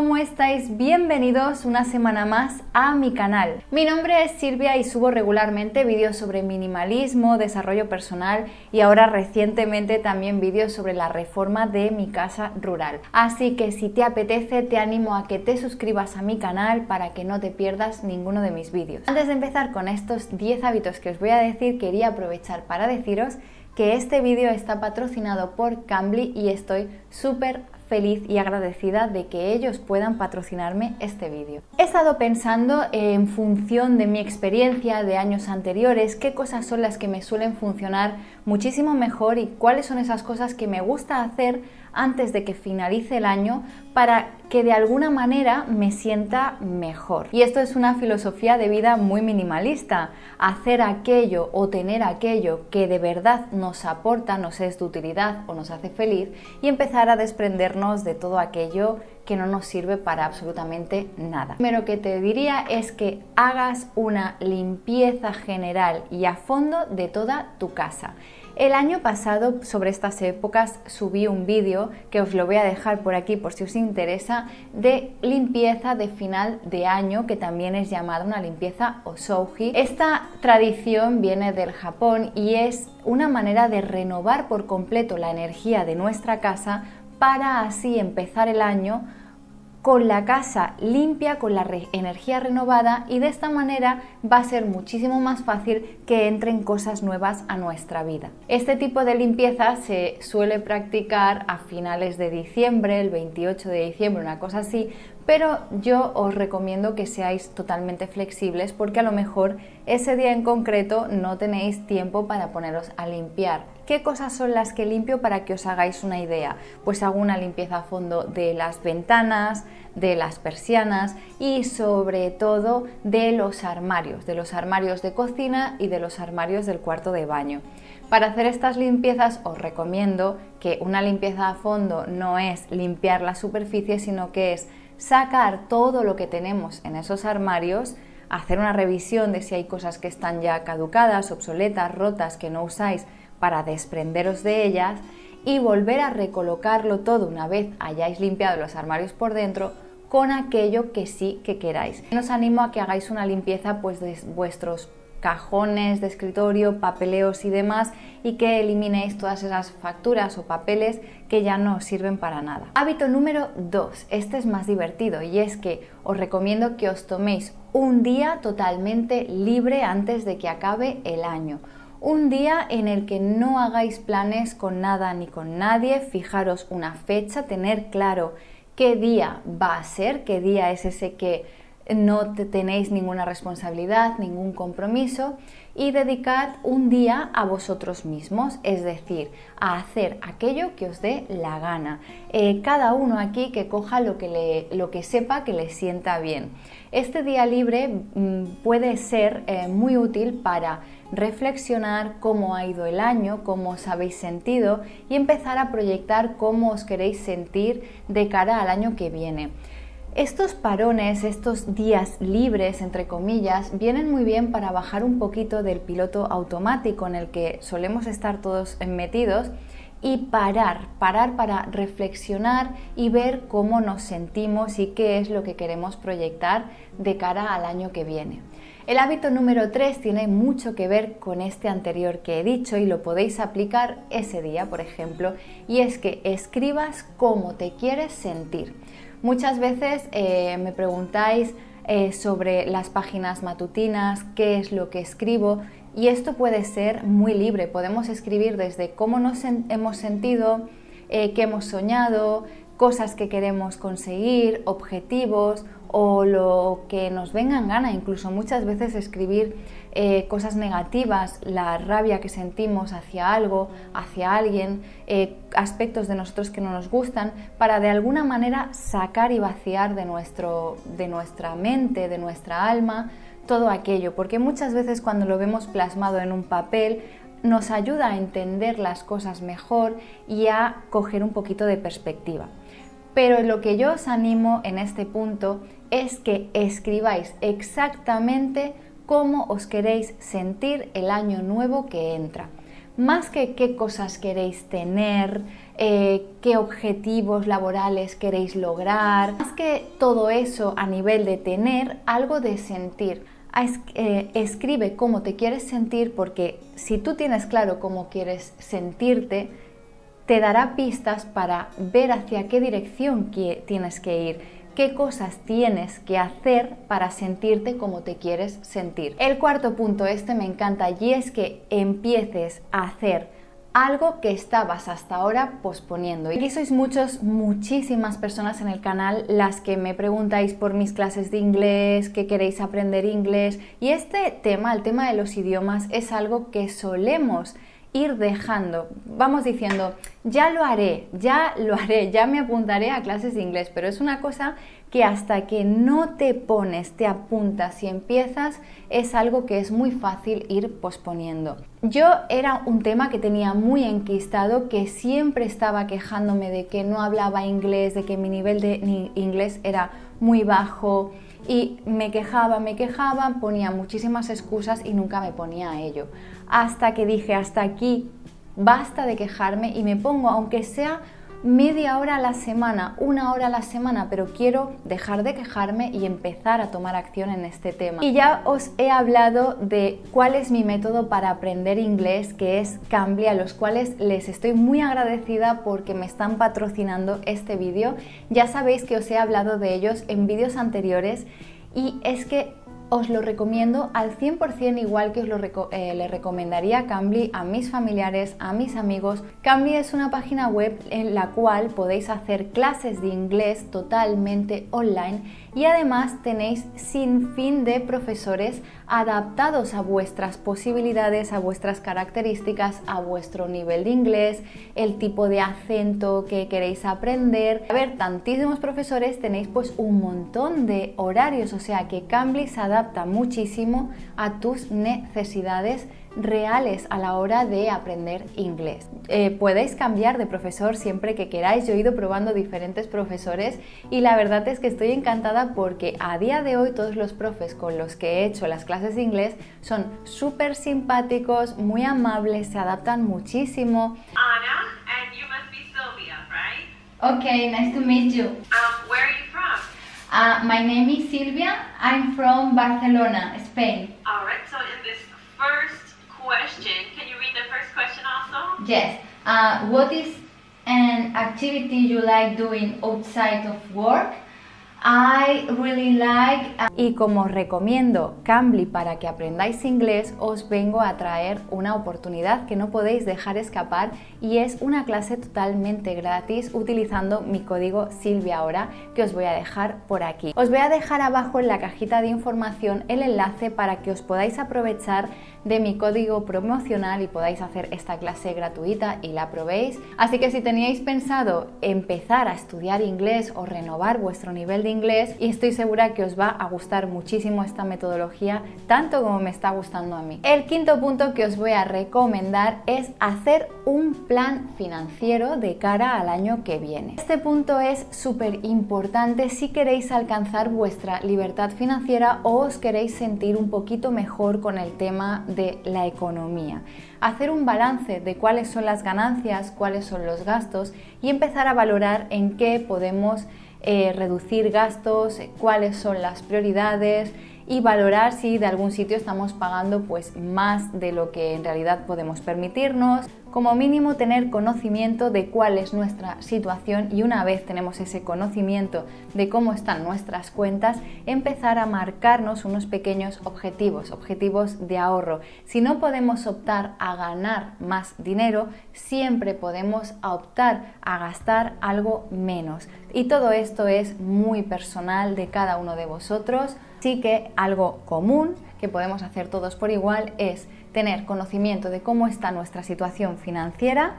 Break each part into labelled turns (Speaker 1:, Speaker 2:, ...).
Speaker 1: ¿cómo estáis? Bienvenidos una semana más a mi canal. Mi nombre es Silvia y subo regularmente vídeos sobre minimalismo, desarrollo personal y ahora recientemente también vídeos sobre la reforma de mi casa rural. Así que si te apetece te animo a que te suscribas a mi canal para que no te pierdas ninguno de mis vídeos. Antes de empezar con estos 10 hábitos que os voy a decir, quería aprovechar para deciros que este vídeo está patrocinado por Cambly y estoy súper feliz y agradecida de que ellos puedan patrocinarme este vídeo. He estado pensando en función de mi experiencia de años anteriores, qué cosas son las que me suelen funcionar muchísimo mejor y cuáles son esas cosas que me gusta hacer antes de que finalice el año para que de alguna manera me sienta mejor. Y esto es una filosofía de vida muy minimalista, hacer aquello o tener aquello que de verdad nos aporta, nos es de utilidad o nos hace feliz y empezar a desprendernos de todo aquello que no nos sirve para absolutamente nada. Primero que te diría es que hagas una limpieza general y a fondo de toda tu casa. El año pasado, sobre estas épocas, subí un vídeo que os lo voy a dejar por aquí por si os interesa, de limpieza de final de año, que también es llamada una limpieza osouji. Esta tradición viene del Japón y es una manera de renovar por completo la energía de nuestra casa para así empezar el año con la casa limpia, con la energía renovada y de esta manera va a ser muchísimo más fácil que entren cosas nuevas a nuestra vida. Este tipo de limpieza se suele practicar a finales de diciembre, el 28 de diciembre, una cosa así, pero yo os recomiendo que seáis totalmente flexibles porque a lo mejor ese día en concreto no tenéis tiempo para poneros a limpiar. ¿Qué cosas son las que limpio para que os hagáis una idea? Pues hago una limpieza a fondo de las ventanas, de las persianas y sobre todo de los armarios, de los armarios de cocina y de los armarios del cuarto de baño. Para hacer estas limpiezas os recomiendo que una limpieza a fondo no es limpiar la superficie, sino que es sacar todo lo que tenemos en esos armarios, hacer una revisión de si hay cosas que están ya caducadas, obsoletas, rotas, que no usáis para desprenderos de ellas y volver a recolocarlo todo una vez hayáis limpiado los armarios por dentro con aquello que sí que queráis. Os animo a que hagáis una limpieza pues de vuestros cajones de escritorio, papeleos y demás y que eliminéis todas esas facturas o papeles que ya no sirven para nada. Hábito número 2, este es más divertido y es que os recomiendo que os toméis un día totalmente libre antes de que acabe el año. Un día en el que no hagáis planes con nada ni con nadie, fijaros una fecha, tener claro qué día va a ser, qué día es ese que no tenéis ninguna responsabilidad, ningún compromiso y dedicad un día a vosotros mismos, es decir, a hacer aquello que os dé la gana. Eh, cada uno aquí que coja lo que, lo que sepa que le sienta bien. Este día libre mm, puede ser eh, muy útil para reflexionar cómo ha ido el año, cómo os habéis sentido y empezar a proyectar cómo os queréis sentir de cara al año que viene. Estos parones, estos días libres, entre comillas, vienen muy bien para bajar un poquito del piloto automático en el que solemos estar todos metidos y parar, parar para reflexionar y ver cómo nos sentimos y qué es lo que queremos proyectar de cara al año que viene. El hábito número 3 tiene mucho que ver con este anterior que he dicho y lo podéis aplicar ese día, por ejemplo, y es que escribas cómo te quieres sentir. Muchas veces eh, me preguntáis eh, sobre las páginas matutinas, qué es lo que escribo y esto puede ser muy libre. Podemos escribir desde cómo nos hemos sentido, eh, qué hemos soñado, cosas que queremos conseguir, objetivos o lo que nos venga en gana, incluso muchas veces escribir eh, cosas negativas, la rabia que sentimos hacia algo, hacia alguien, eh, aspectos de nosotros que no nos gustan, para de alguna manera sacar y vaciar de, nuestro, de nuestra mente, de nuestra alma, todo aquello, porque muchas veces cuando lo vemos plasmado en un papel, nos ayuda a entender las cosas mejor y a coger un poquito de perspectiva. Pero lo que yo os animo en este punto es que escribáis exactamente cómo os queréis sentir el año nuevo que entra. más que qué cosas queréis tener, eh, qué objetivos laborales queréis lograr, más que todo eso a nivel de tener, algo de sentir. Eh, escribe cómo te quieres sentir porque si tú tienes claro cómo quieres sentirte, te dará pistas para ver hacia qué dirección tienes que ir, qué cosas tienes que hacer para sentirte como te quieres sentir. El cuarto punto, este me encanta, y es que empieces a hacer algo que estabas hasta ahora posponiendo. Aquí sois muchos, muchísimas personas en el canal las que me preguntáis por mis clases de inglés, que queréis aprender inglés y este tema, el tema de los idiomas, es algo que solemos ir dejando. Vamos diciendo, ya lo haré, ya lo haré, ya me apuntaré a clases de inglés, pero es una cosa que hasta que no te pones, te apuntas y empiezas, es algo que es muy fácil ir posponiendo. Yo era un tema que tenía muy enquistado, que siempre estaba quejándome de que no hablaba inglés, de que mi nivel de inglés era muy bajo y me quejaba, me quejaba, ponía muchísimas excusas y nunca me ponía a ello. Hasta que dije, hasta aquí, basta de quejarme y me pongo, aunque sea media hora a la semana, una hora a la semana, pero quiero dejar de quejarme y empezar a tomar acción en este tema. Y ya os he hablado de cuál es mi método para aprender inglés, que es Cambly, a los cuales les estoy muy agradecida porque me están patrocinando este vídeo. Ya sabéis que os he hablado de ellos en vídeos anteriores y es que os lo recomiendo al 100% igual que os lo eh, le recomendaría Cambly a mis familiares, a mis amigos. Cambly es una página web en la cual podéis hacer clases de inglés totalmente online y además tenéis sin fin de profesores adaptados a vuestras posibilidades, a vuestras características, a vuestro nivel de inglés, el tipo de acento que queréis aprender. A ver, tantísimos profesores tenéis pues un montón de horarios, o sea que Cambly se adapta muchísimo a tus necesidades reales a la hora de aprender inglés. Eh, podéis cambiar de profesor siempre que queráis. Yo he ido probando diferentes profesores y la verdad es que estoy encantada porque a día de hoy todos los profes con los que he hecho las clases de inglés son súper simpáticos, muy amables, se adaptan muchísimo.
Speaker 2: Ana, and you must be Sylvia, right?
Speaker 1: Okay, nice to meet you.
Speaker 2: Um, where are you?
Speaker 1: Uh, my name is Silvia. I'm from Barcelona, Spain.
Speaker 2: All right, so in this first question. Can you read the first question also?
Speaker 1: Yes. Uh, what is an activity you like doing outside of work? I really like... Uh, y como recomiendo Cambly para que aprendáis inglés, os vengo a traer una oportunidad que no podéis dejar escapar y es una clase totalmente gratis utilizando mi código Silvia ahora que os voy a dejar por aquí. Os voy a dejar abajo en la cajita de información el enlace para que os podáis aprovechar de mi código promocional y podáis hacer esta clase gratuita y la probéis. Así que si teníais pensado empezar a estudiar inglés o renovar vuestro nivel de inglés, y estoy segura que os va a gustar muchísimo esta metodología, tanto como me está gustando a mí. El quinto punto que os voy a recomendar es hacer un plan financiero de cara al año que viene. Este punto es súper importante si queréis alcanzar vuestra libertad financiera o os queréis sentir un poquito mejor con el tema de la economía. Hacer un balance de cuáles son las ganancias, cuáles son los gastos y empezar a valorar en qué podemos eh, reducir gastos, cuáles son las prioridades y valorar si de algún sitio estamos pagando pues más de lo que en realidad podemos permitirnos como mínimo tener conocimiento de cuál es nuestra situación y una vez tenemos ese conocimiento de cómo están nuestras cuentas, empezar a marcarnos unos pequeños objetivos, objetivos de ahorro. Si no podemos optar a ganar más dinero, siempre podemos optar a gastar algo menos. Y todo esto es muy personal de cada uno de vosotros, sí que algo común que podemos hacer todos por igual es tener conocimiento de cómo está nuestra situación financiera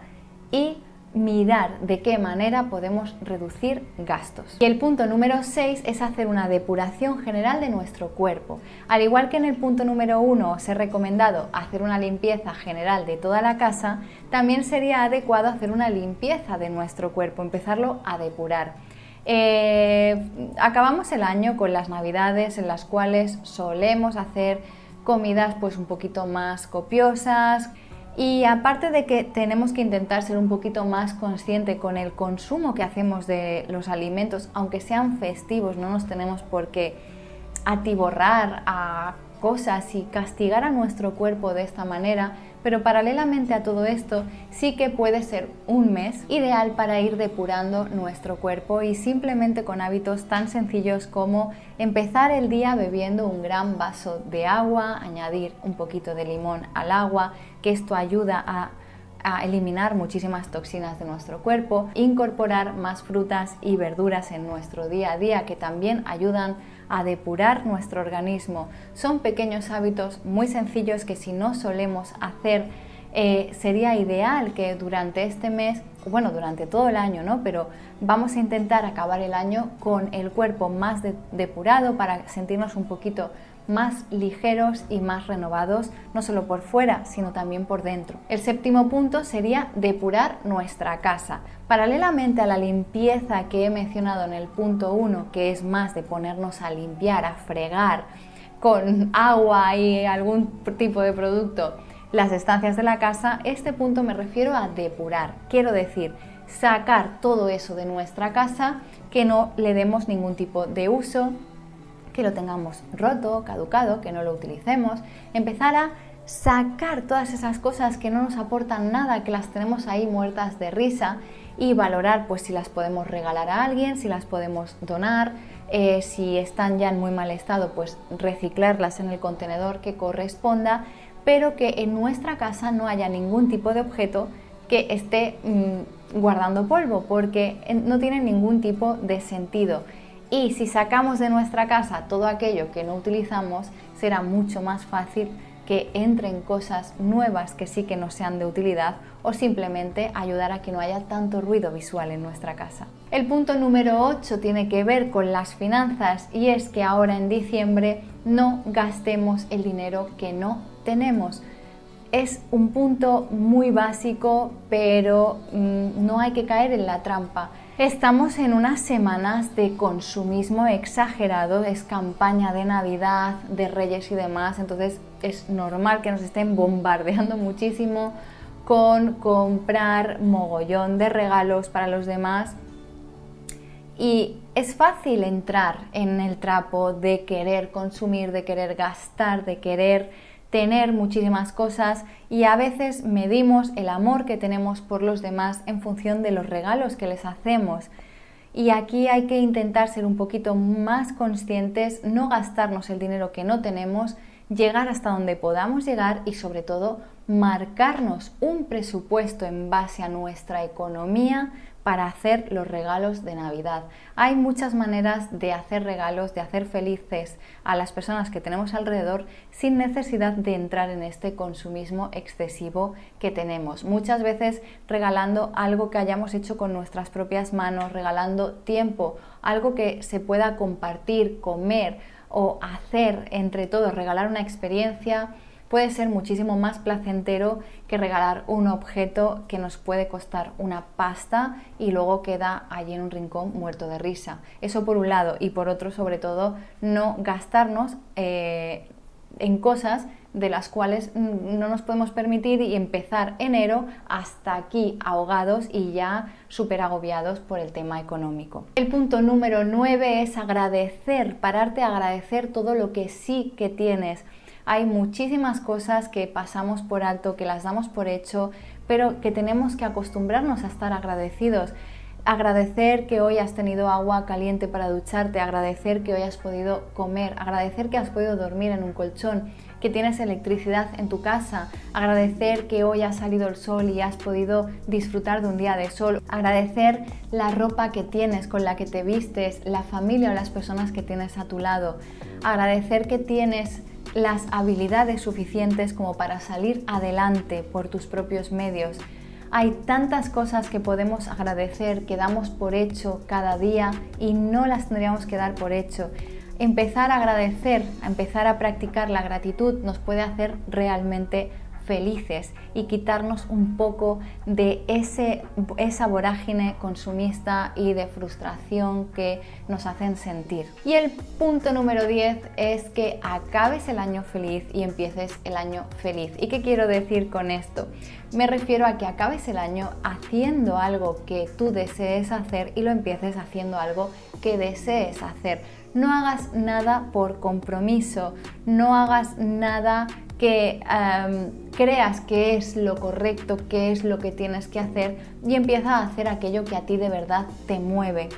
Speaker 1: y mirar de qué manera podemos reducir gastos. Y el punto número 6 es hacer una depuración general de nuestro cuerpo. Al igual que en el punto número 1 os he recomendado hacer una limpieza general de toda la casa, también sería adecuado hacer una limpieza de nuestro cuerpo, empezarlo a depurar. Eh, acabamos el año con las navidades en las cuales solemos hacer comidas pues un poquito más copiosas. Y aparte de que tenemos que intentar ser un poquito más consciente con el consumo que hacemos de los alimentos, aunque sean festivos, no nos tenemos por qué atiborrar a cosas y castigar a nuestro cuerpo de esta manera, pero paralelamente a todo esto sí que puede ser un mes ideal para ir depurando nuestro cuerpo y simplemente con hábitos tan sencillos como empezar el día bebiendo un gran vaso de agua, añadir un poquito de limón al agua, que esto ayuda a a eliminar muchísimas toxinas de nuestro cuerpo, incorporar más frutas y verduras en nuestro día a día que también ayudan a depurar nuestro organismo. Son pequeños hábitos muy sencillos que si no solemos hacer, eh, sería ideal que durante este mes, bueno, durante todo el año, ¿no? Pero vamos a intentar acabar el año con el cuerpo más depurado para sentirnos un poquito más ligeros y más renovados, no solo por fuera, sino también por dentro. El séptimo punto sería depurar nuestra casa. Paralelamente a la limpieza que he mencionado en el punto 1, que es más de ponernos a limpiar, a fregar con agua y algún tipo de producto las estancias de la casa, este punto me refiero a depurar. Quiero decir, sacar todo eso de nuestra casa que no le demos ningún tipo de uso, que lo tengamos roto, caducado, que no lo utilicemos, empezar a sacar todas esas cosas que no nos aportan nada, que las tenemos ahí muertas de risa y valorar pues si las podemos regalar a alguien, si las podemos donar, eh, si están ya en muy mal estado pues reciclarlas en el contenedor que corresponda, pero que en nuestra casa no haya ningún tipo de objeto que esté mm, guardando polvo porque no tiene ningún tipo de sentido y si sacamos de nuestra casa todo aquello que no utilizamos, será mucho más fácil que entren cosas nuevas que sí que no sean de utilidad o simplemente ayudar a que no haya tanto ruido visual en nuestra casa. El punto número 8 tiene que ver con las finanzas y es que ahora en diciembre no gastemos el dinero que no tenemos. Es un punto muy básico, pero mm, no hay que caer en la trampa. Estamos en unas semanas de consumismo exagerado, es campaña de Navidad, de Reyes y demás, entonces es normal que nos estén bombardeando muchísimo con comprar mogollón de regalos para los demás y es fácil entrar en el trapo de querer consumir, de querer gastar, de querer tener muchísimas cosas y a veces medimos el amor que tenemos por los demás en función de los regalos que les hacemos. Y aquí hay que intentar ser un poquito más conscientes, no gastarnos el dinero que no tenemos, llegar hasta donde podamos llegar y sobre todo marcarnos un presupuesto en base a nuestra economía para hacer los regalos de Navidad. Hay muchas maneras de hacer regalos, de hacer felices a las personas que tenemos alrededor sin necesidad de entrar en este consumismo excesivo que tenemos. Muchas veces regalando algo que hayamos hecho con nuestras propias manos, regalando tiempo, algo que se pueda compartir, comer o hacer entre todos, regalar una experiencia puede ser muchísimo más placentero que regalar un objeto que nos puede costar una pasta y luego queda allí en un rincón muerto de risa. Eso por un lado y por otro sobre todo no gastarnos eh, en cosas de las cuales no nos podemos permitir y empezar enero hasta aquí ahogados y ya súper agobiados por el tema económico. El punto número 9 es agradecer, pararte a agradecer todo lo que sí que tienes hay muchísimas cosas que pasamos por alto, que las damos por hecho, pero que tenemos que acostumbrarnos a estar agradecidos. Agradecer que hoy has tenido agua caliente para ducharte, agradecer que hoy has podido comer, agradecer que has podido dormir en un colchón, que tienes electricidad en tu casa, agradecer que hoy ha salido el sol y has podido disfrutar de un día de sol, agradecer la ropa que tienes, con la que te vistes, la familia o las personas que tienes a tu lado, agradecer que tienes las habilidades suficientes como para salir adelante por tus propios medios. Hay tantas cosas que podemos agradecer, que damos por hecho cada día y no las tendríamos que dar por hecho. Empezar a agradecer, a empezar a practicar la gratitud nos puede hacer realmente felices y quitarnos un poco de ese, esa vorágine consumista y de frustración que nos hacen sentir. Y el punto número 10 es que acabes el año feliz y empieces el año feliz. ¿Y qué quiero decir con esto? Me refiero a que acabes el año haciendo algo que tú desees hacer y lo empieces haciendo algo que desees hacer. No hagas nada por compromiso, no hagas nada que em, creas que es lo correcto, que es lo que tienes que hacer y empieza a hacer aquello que a ti de verdad te mueve.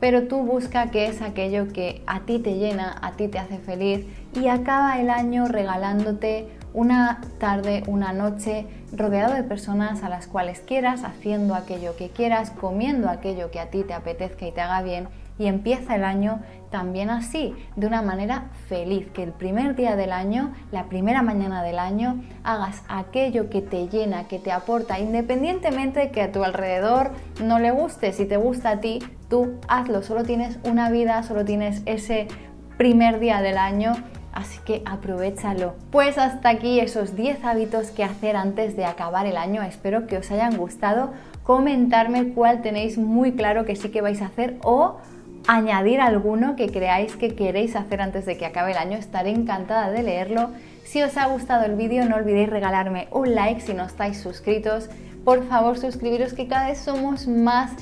Speaker 1: Pero tú busca qué es aquello que a ti te llena, a ti te hace feliz y acaba el año regalándote una tarde, una noche rodeado de personas a las cuales quieras, haciendo aquello que quieras, comiendo aquello que a ti te apetezca y te haga bien y empieza el año también así, de una manera feliz, que el primer día del año, la primera mañana del año, hagas aquello que te llena, que te aporta, independientemente de que a tu alrededor no le guste, si te gusta a ti, tú hazlo, solo tienes una vida, solo tienes ese primer día del año así que aprovechalo. Pues hasta aquí esos 10 hábitos que hacer antes de acabar el año. Espero que os hayan gustado. Comentarme cuál tenéis muy claro que sí que vais a hacer o añadir alguno que creáis que queréis hacer antes de que acabe el año. Estaré encantada de leerlo. Si os ha gustado el vídeo no olvidéis regalarme un like si no estáis suscritos. Por favor suscribiros que cada vez somos más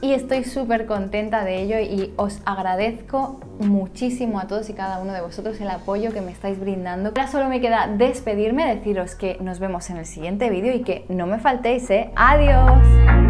Speaker 1: y estoy súper contenta de ello y os agradezco muchísimo a todos y cada uno de vosotros el apoyo que me estáis brindando. Ahora solo me queda despedirme, deciros que nos vemos en el siguiente vídeo y que no me faltéis, ¿eh? ¡Adiós!